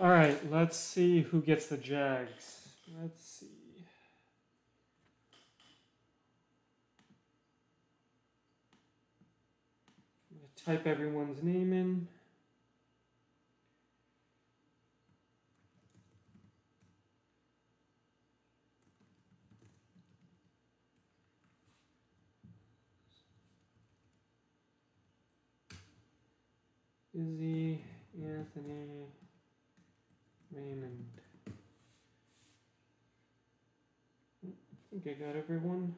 All right, let's see who gets the Jags. Let's see. Type everyone's name in. Izzy, Anthony, Raymond. I think I got everyone.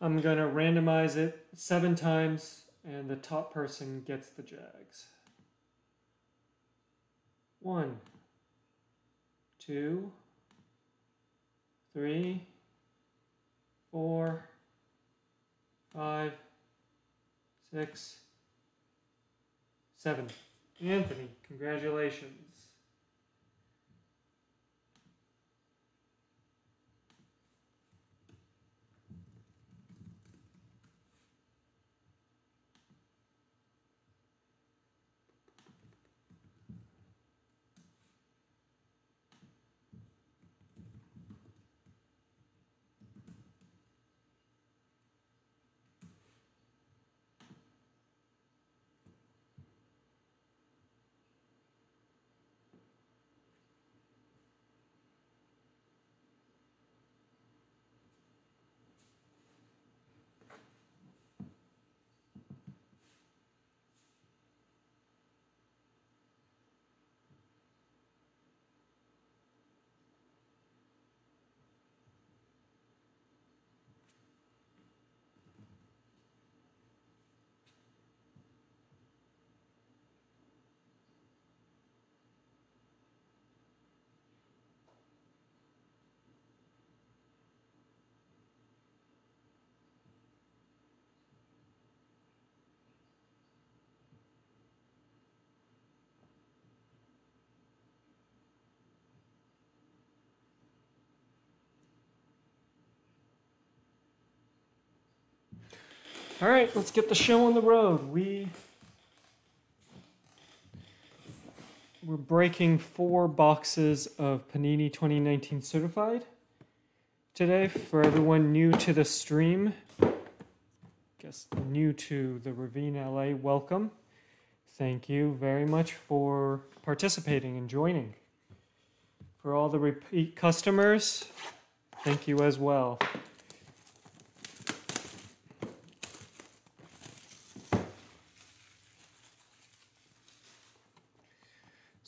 I'm going to randomize it seven times, and the top person gets the Jags. One, two, three, four, five, six, seven. Anthony, congratulations. All right, let's get the show on the road. We we're breaking four boxes of Panini 2019 certified today for everyone new to the stream. I Guess new to the Ravine LA. Welcome. Thank you very much for participating and joining. For all the repeat customers, thank you as well.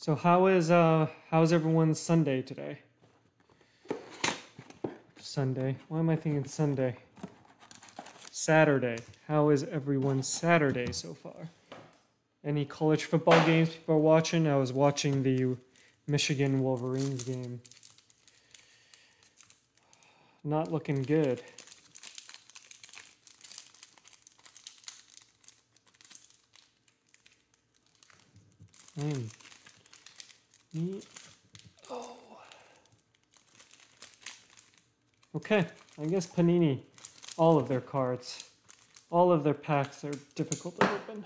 So how is uh how's everyone's Sunday today? Sunday. Why am I thinking Sunday? Saturday. How is everyone's Saturday so far? Any college football games people are watching? I was watching the Michigan Wolverines game. Not looking good. I'm Oh. Okay, I guess Panini, all of their cards, all of their packs are difficult to open.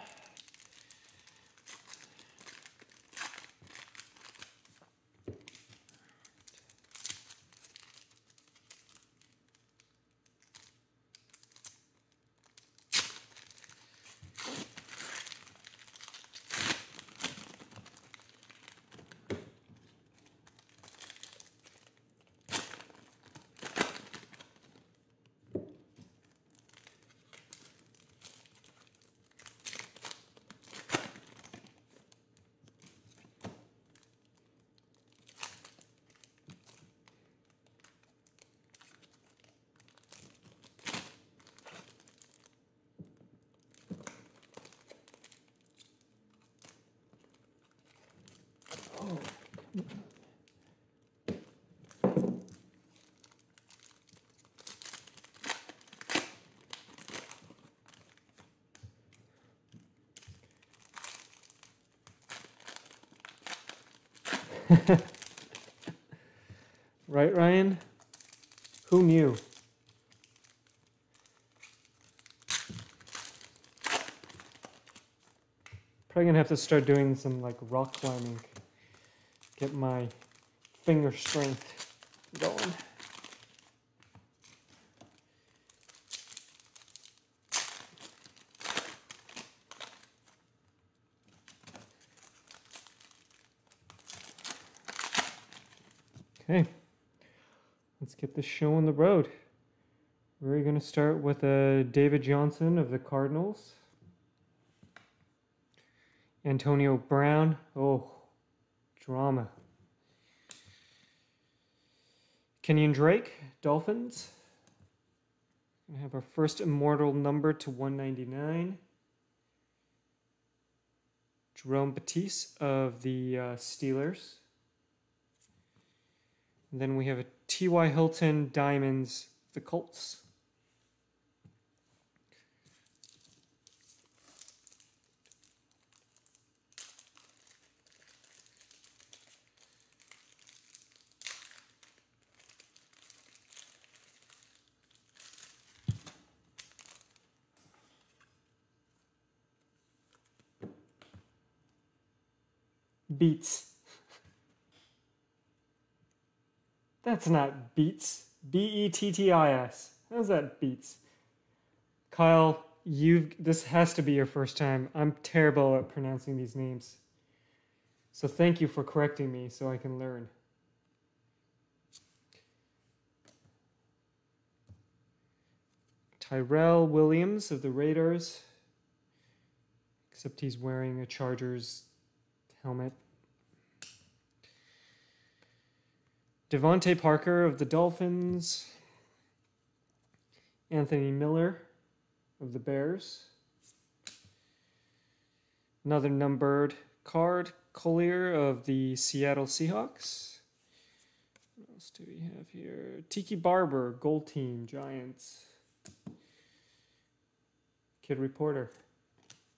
right, Ryan? Who knew? Probably gonna have to start doing some like rock climbing. Get my finger strength going. Okay, let's get this show on the road. We're going to start with uh, David Johnson of the Cardinals. Antonio Brown. Oh, drama. Kenyan Drake, Dolphins. We have our first immortal number to 199. Jerome Bettis of the uh, Steelers. And then we have a T.Y. Hilton Diamonds, the Colts. Beats. That's not beats. B E T T I S. How's that beats? Kyle, you've this has to be your first time. I'm terrible at pronouncing these names. So thank you for correcting me so I can learn. Tyrell Williams of the Raiders. Except he's wearing a Chargers helmet. DeVante Parker of the Dolphins. Anthony Miller of the Bears. Another numbered card. Collier of the Seattle Seahawks. What else do we have here? Tiki Barber, Gold Team, Giants. Kid Reporter.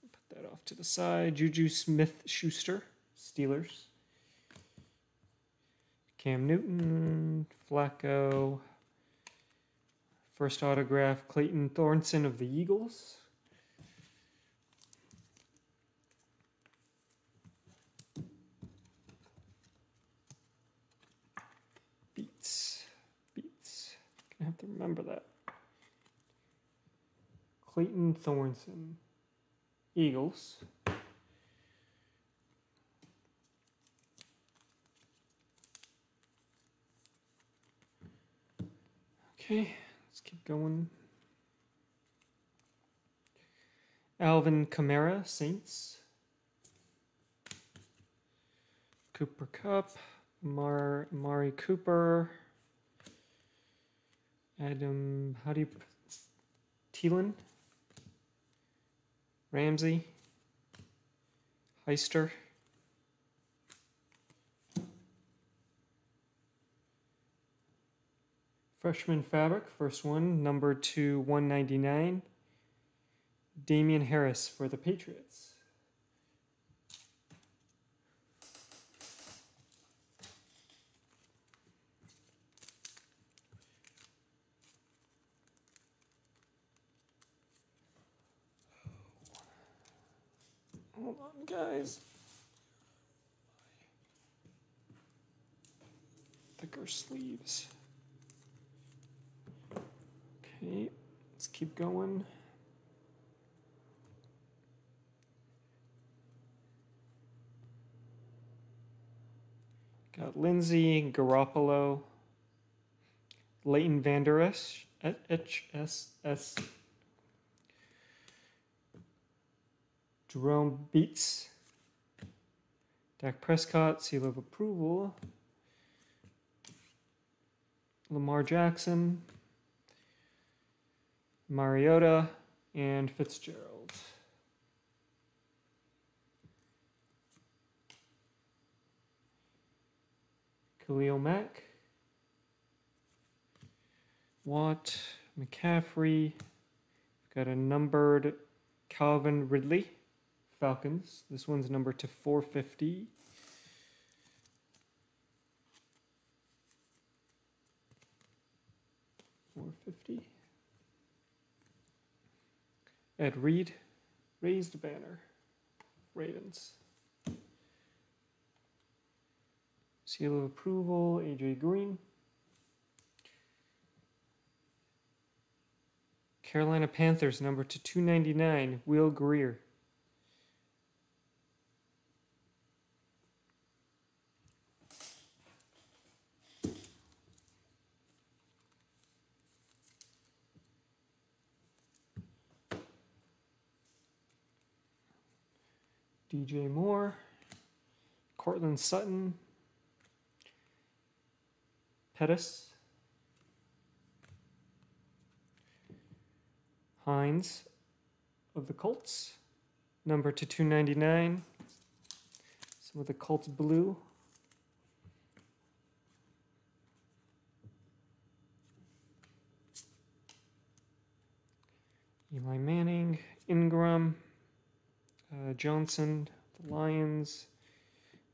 Put that off to the side. Juju Smith Schuster, Steelers. Cam Newton, Flacco. First autograph, Clayton Thornton of the Eagles. Beats. Beats. Gonna have to remember that. Clayton Thornton. Eagles. Okay, let's keep going. Alvin Kamara, Saints. Cooper Kupp, Mar Mari Cooper. Adam, how do you Thielen? Ramsey. Heister. Freshman Fabric, first one, number two, 199. Damien Harris for the Patriots. Hold on, guys. Thicker sleeves. Okay, let's keep going. Got Lindsay Garoppolo, Leighton Vander Esch, HSS, Jerome Beats, Dak Prescott, seal of approval, Lamar Jackson, Mariota, and Fitzgerald. Khalil Mack, Watt, McCaffrey. Got a numbered Calvin Ridley, Falcons. This one's numbered to 450. Four fifty. Ed Reed, raised banner Ravens. Seal of approval, AJ Green. Carolina Panthers, number to 299, Will Grier. DJ Moore, Courtland Sutton, Pettis, Hines of the Colts, number to 299. Some of the Colts blue. Eli Manning, Ingram, uh, Johnson, the Lions,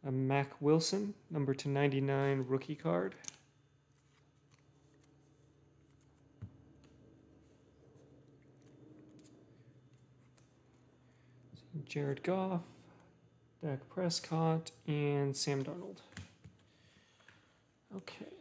a Mack Wilson, number to 99 rookie card. Jared Goff, Dak Prescott, and Sam Darnold. Okay.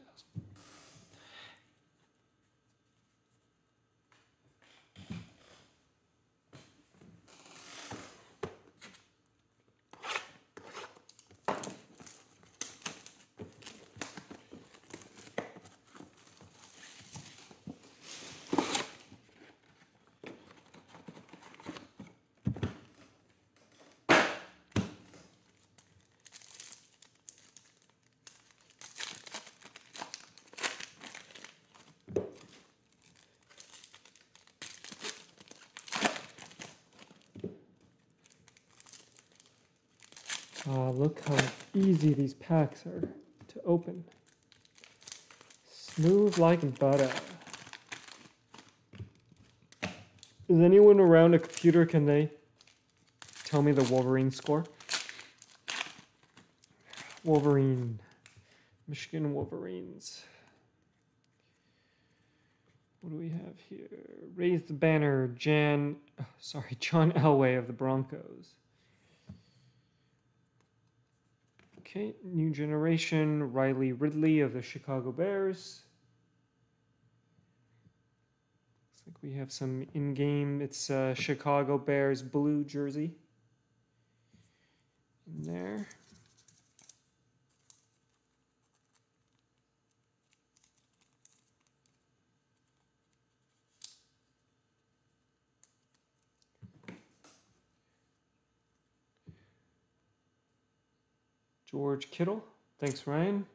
Oh, look how easy these packs are to open. Smooth like butter. Is anyone around a computer? Can they tell me the Wolverine score? Wolverine. Michigan Wolverines. What do we have here? Raise the banner, Jan. Oh, sorry, John Elway of the Broncos. Okay, new generation, Riley Ridley of the Chicago Bears. Looks like we have some in-game. It's uh, Chicago Bears blue jersey in there. George Kittle. Thanks, Ryan.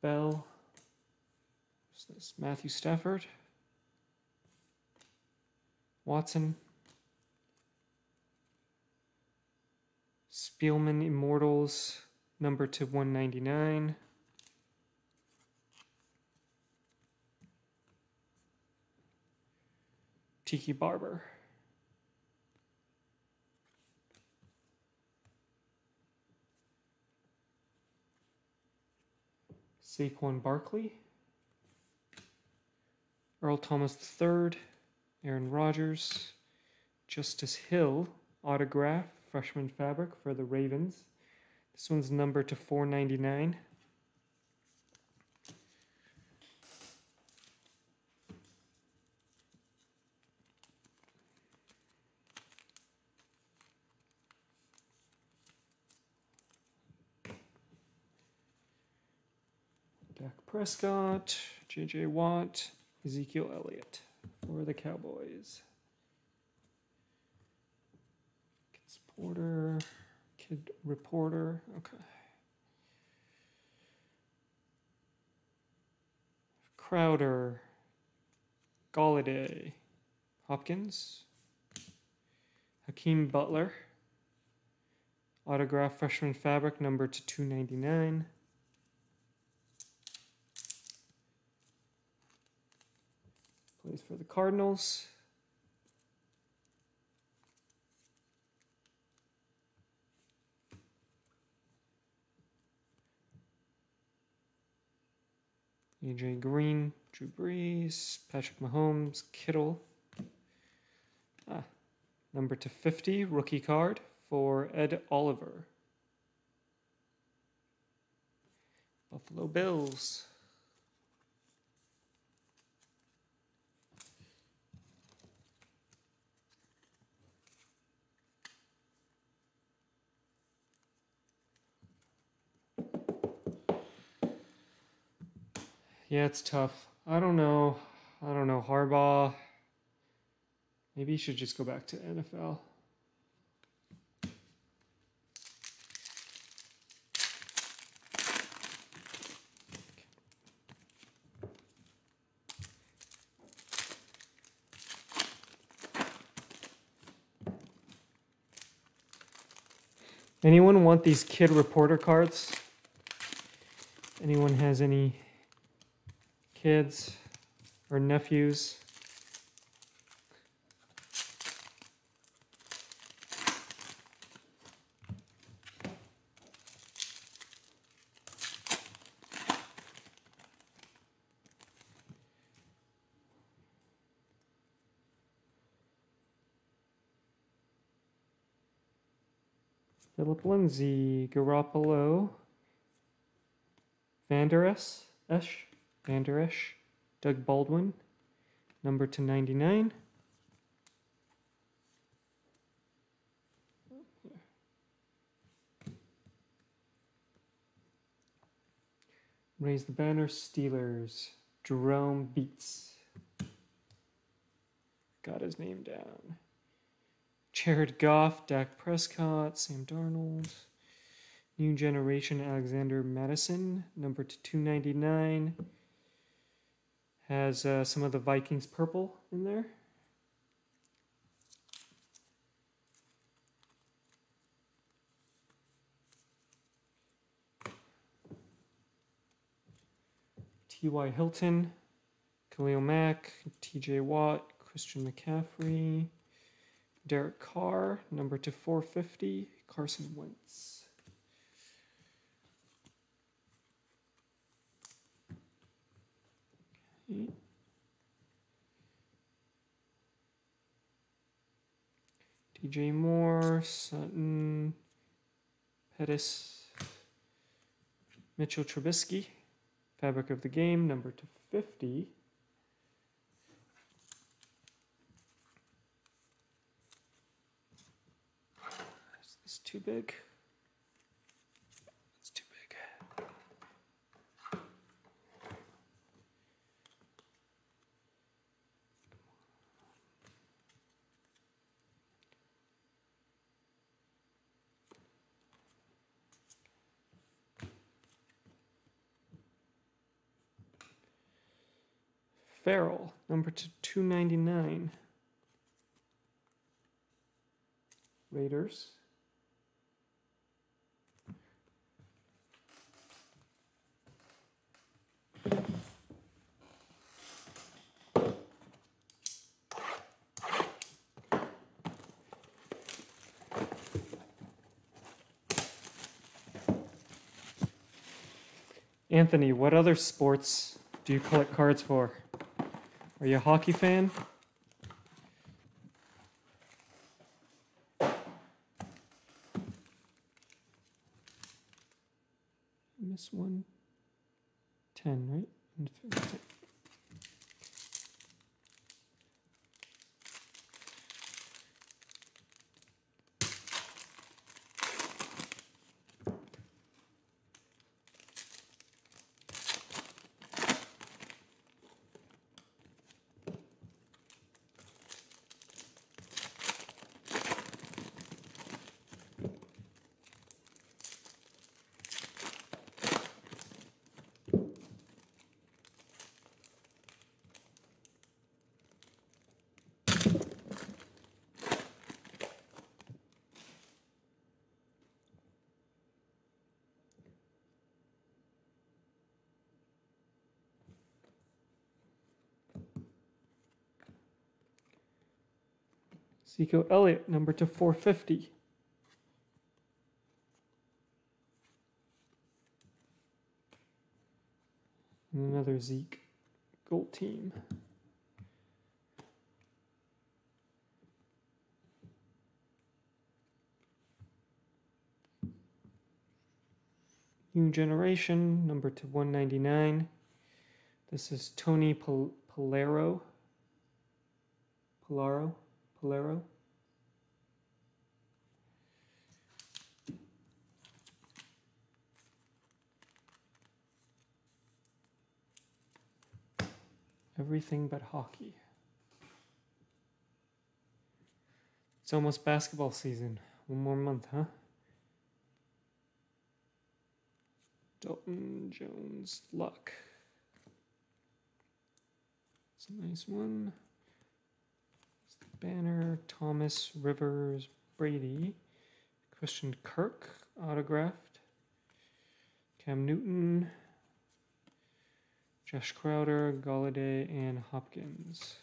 Bell. This? Matthew Stafford. Watson. Spielman Immortals, number to 199. Tiki Barber. Saquon Barkley, Earl Thomas III, Aaron Rodgers, Justice Hill autograph, freshman fabric for the Ravens. This one's numbered to 499. Dak Prescott, J.J. Watt, Ezekiel Elliott for the Cowboys. Kid Porter, kid reporter. Okay. Crowder, Golladay, Hopkins, Hakeem Butler, autograph freshman fabric number to 299. Plays for the Cardinals. AJ Green, Drew Brees, Patrick Mahomes, Kittle. Ah, number to 50, rookie card for Ed Oliver. Buffalo Bills. Yeah, it's tough. I don't know. I don't know. Harbaugh. Maybe he should just go back to NFL. Anyone want these kid reporter cards? Anyone has any kids or nephews? Philip Lindsay, Garoppolo, Vander Esch, Esh, Vander Esch, Doug Baldwin, number to 99. Raise the banner, Steelers, Jerome Beats. Got his name down. Jared Goff, Dak Prescott, Sam Darnold, New Generation Alexander Mattison, number to 299. Has uh, some of the Vikings purple in there. T.Y. Hilton, Khalil Mack, T.J. Watt, Christian McCaffrey. Derek Carr, number to 450, Carson Wentz. DJ Moore, Sutton, Pettis, Mitchell Trubisky, Fabric of the Game, number to 50. It's too big. Ferrell, number to 299. Raiders. Anthony, what other sports do you collect cards for? Are you a hockey fan? Miss one. Ten, right? And th- ten. Ezekiel Elliott, number to 450. And another Zeke Gold team. New generation, number to 199. This is Tony Pal- Polaro. Polaro? Polaro? Everything but hockey. It's almost basketball season. One more month, huh? Dalton Jones Luck. It's a nice one. Banner, Thomas Rivers Brady, Christian Kirk, autographed. Cam Newton, Josh Crowder, Golladay, and Hopkins.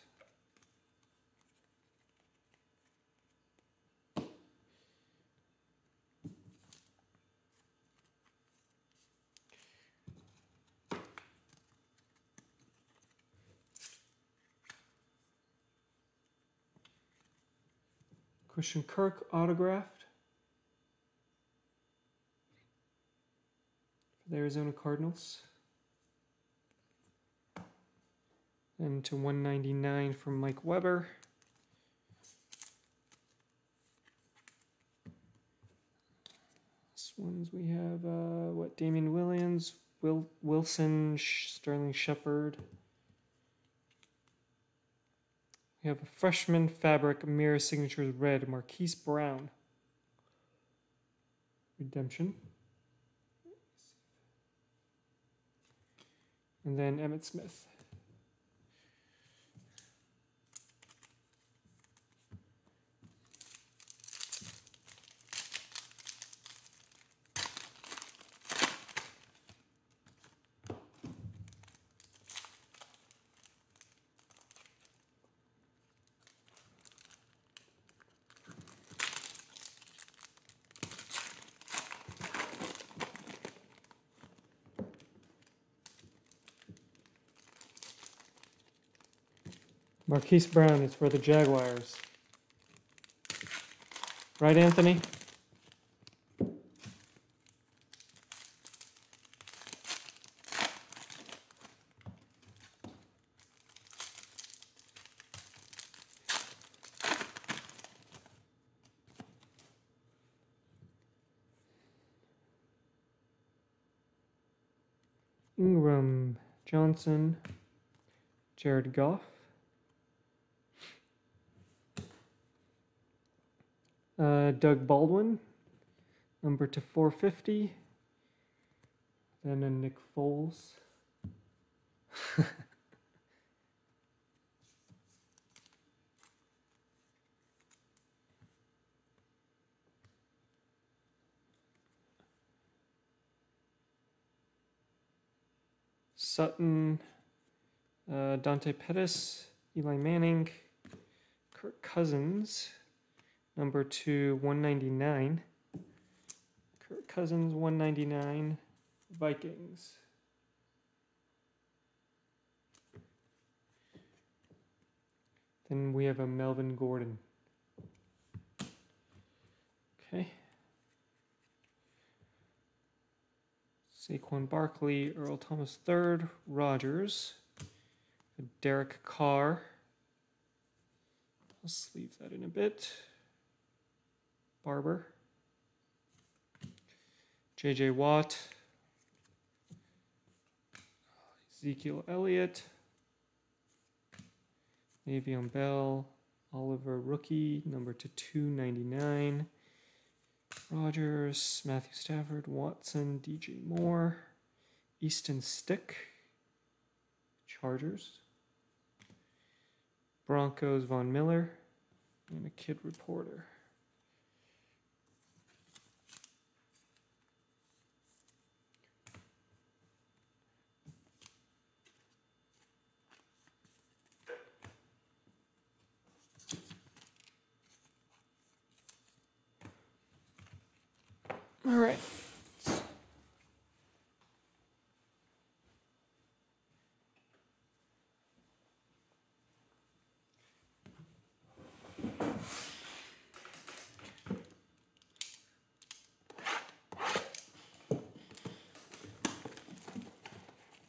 Christian Kirk autographed for the Arizona Cardinals. And to 199 from Mike Weber. This ones we have uh, what Damien Williams, Will Wilson, Sterling Shepard. We have a freshman fabric mirror signatures red, Marquise Brown. Redemption. And then Emmitt Smith. Marquise Brown is for the Jaguars. Right, Anthony? Ingram, Johnson, Jared Goff. Uh, Doug Baldwin, number to 450. Then a Nick Foles. Sutton, uh, Dante Pettis, Eli Manning, Kirk Cousins, number to 199. Kirk Cousins, 199. Vikings. Then we have a Melvin Gordon. Okay. Saquon Barkley, Earl Thomas III, Rodgers, Derek Carr. I'll sleeve that in a bit. Barber, J.J. Watt, Ezekiel Elliott, Le'Veon Bell, Oliver Rookie, number to 299. Rodgers, Matthew Stafford, Watson, DJ Moore, Easton Stick, Chargers, Broncos, Von Miller, and a kid reporter. All right.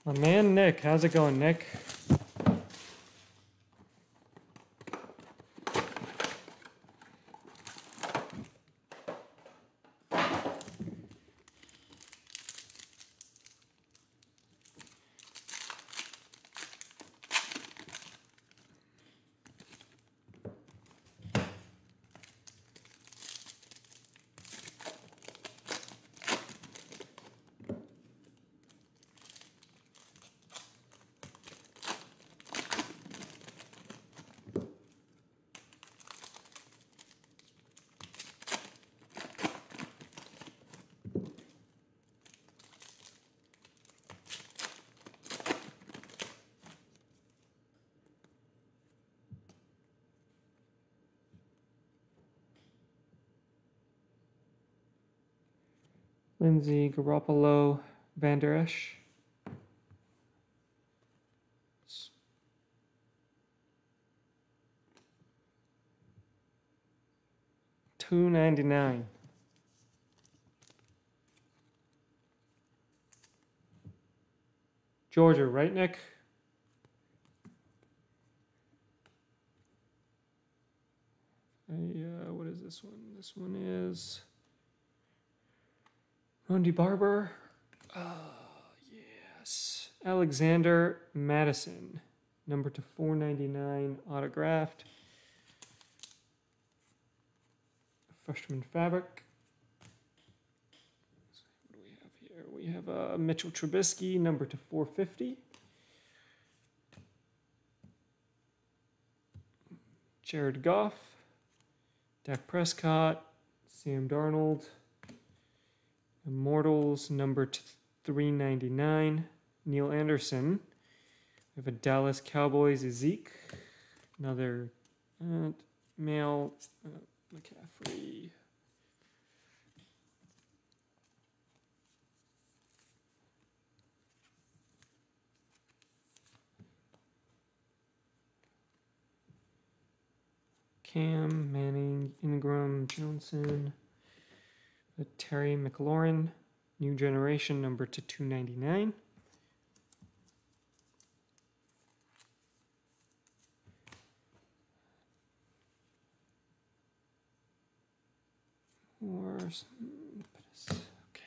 My man Nick, how's it going, Nick? Lindsay Garoppolo Van Der Esch. Two ninety nine. Georgia, right, Nick? Uh, what is this one? This one is. Randy Barber. Ah, yes. Alexander Mattison. Number to 499 autographed. Freshman fabric. What do we have here? We have uh, Mitchell Trubisky, number to 450. Jared Goff. Dak Prescott. Sam Darnold. Immortals number 399, Neil Anderson. We have a Dallas Cowboys Zeke, another uh, male uh, McCaffrey. Cam, Manning, Ingram, Johnson. Terry McLaurin, New Generation, number to 299. Or some, okay.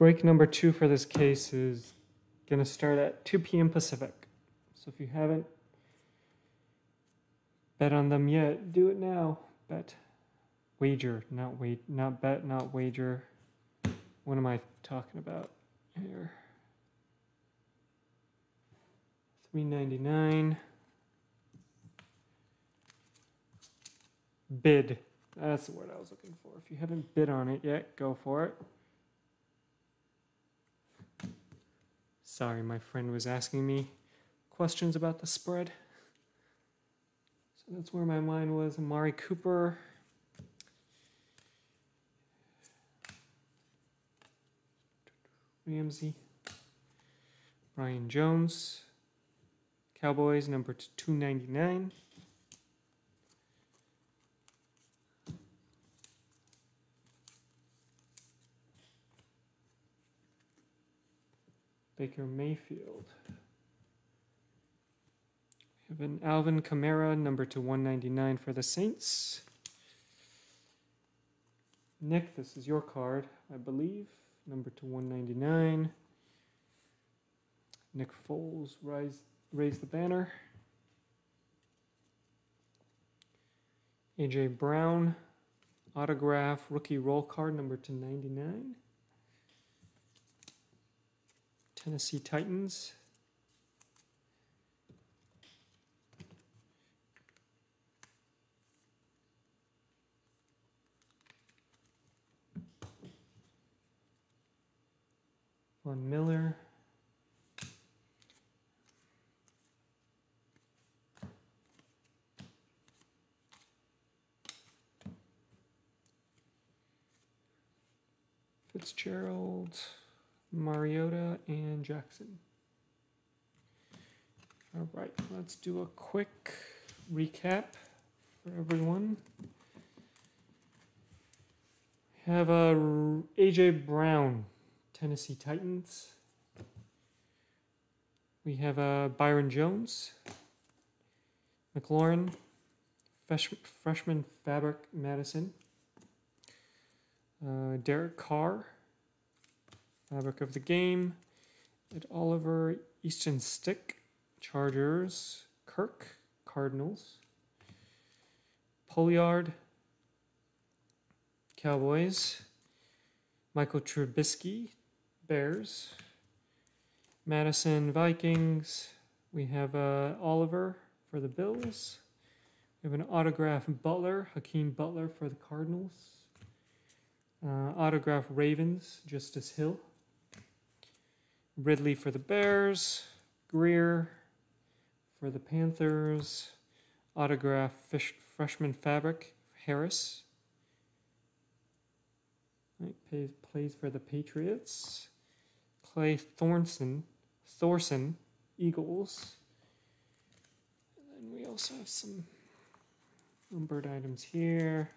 Break number two for this case is going to start at 2 p.m. Pacific. So if you haven't bet on them yet, do it now. Bet. Wager, not wait, not bet, not wager. What am I talking about here? 399 bid that's the word i was looking for if you haven't bid on it yet go for it Sorry, my friend was asking me questions about the spread. So that's where my mind was. Amari Cooper. Ramsey. Byron Jones. Cowboys, number 299. Baker Mayfield. We have an Alvin Kamara, number to 199 for the Saints. Nick, this is your card, I believe. Number to 199. Nick Foles, rise, raise the banner. AJ Brown, autograph, rookie roll card number to 99. Tennessee Titans. Von Miller. Fitzgerald, Mariota, and Jackson. All right, let's do a quick recap for everyone. We have a AJ Brown, Tennessee Titans. We have a Byron Jones, McLaurin, freshman Fabric Mattison. Uh, Derek Carr, Fabric of the Game. Ed Oliver, Easton Stick, Chargers. Kirk, Cardinals. Pollard, Cowboys. Michael Trubisky, Bears. Mattison, Vikings. We have uh, Oliver for the Bills. We have an autograph Butler, Hakeem Butler for the Cardinals. Uh, autograph Ravens, Justice Hill. Ridley for the Bears. Grier for the Panthers. Autograph Fish, Freshman Fabric, Harris. Right, plays, plays for the Patriots. Clay Thornton, Thorson, Eagles. And then we also have some numbered items here.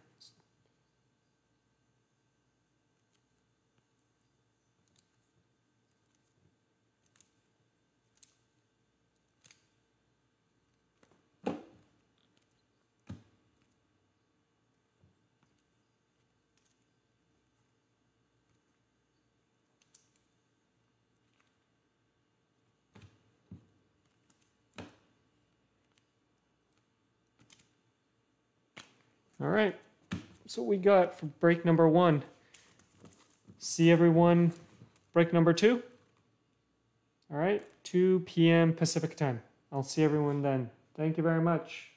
All right. That's what we got for break number one. See everyone break number two. All right. 2 p.m. Pacific time. I'll see everyone then. Thank you very much.